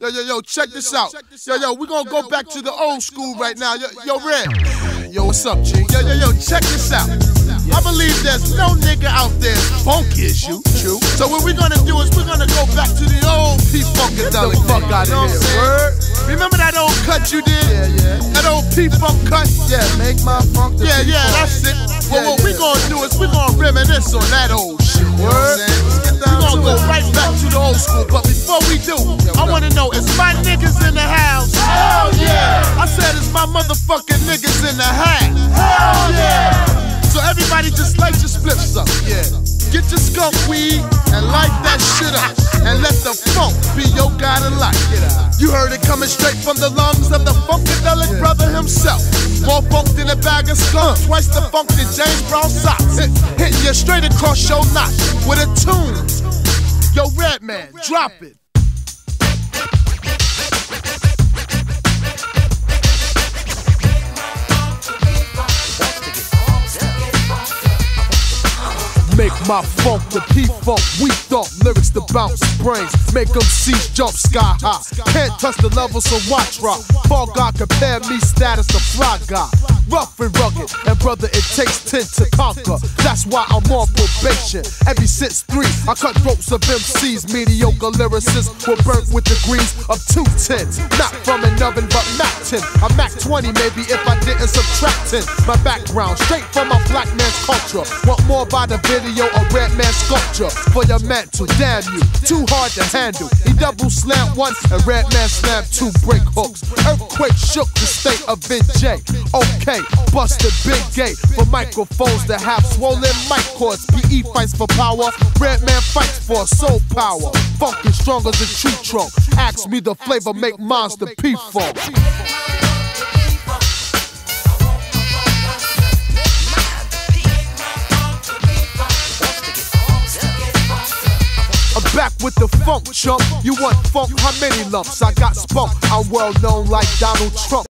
Yo, yo, yo, check this out. Yo, yo, we gonna go back to the old school right now. Yo, yo, Red. Yo, what's up, G? Yo, yo, yo, check this out. I believe there's no nigga out there as funky as you. True. So what we're gonna do is we're gonna go back to the old P Funkadelic. the fuck out of here. Word. Remember that old cut you did? Yeah, yeah. That old P Funk cut? Yeah, make my funk the Yeah, yeah, P-funk. that's it. Well, what we gonna do is we gonna reminisce on that old shit. You know what I'm Word. get We gonna go right back to the old school. But before we do, niggas in the house? Hell yeah! I said it's my motherfucking niggas in the house? Hell yeah! So everybody just light your spliffs up. Yeah. Get your skunk weed and light that shit up. And let the funk be your guiding light. You heard it coming straight from the lungs of the funkadelic brother himself. More funk than a bag of skunk. Twice the funk than James Brown socks. Hit, hitting you straight across your knot with a tune. Yo, Redman, drop it. Make my funk the P-funk, we thought lyrics to bounce brains. Make them seas jump sky high. Can't touch the levels of watch rock. Fall God compare me status to fly guy. Rough and rugged, and brother, it takes ten to conquer. That's why I'm on probation. Every since three, I cut throats of MCs. Mediocre lyricists were burnt with degrees of two tens. Not from an oven, but Mac 10. A Mac 20, maybe if I didn't subtract 10. My background, straight from a black man's culture. Want more by the video or red man sculpture for your mantle. Damn you, too hard to handle. He double slammed one and red man slammed two break hooks. Earthquake shook the state of NJ. Okay, bust busted big gate for microphones that have swollen mic cords. PE fights for power, red man fights for soul power. Funky strong as a tree trunk. Ask me the flavor, make monster P with the funk chump. You want funk? How many lumps? I got spunk. I'm well known like Donald Trump.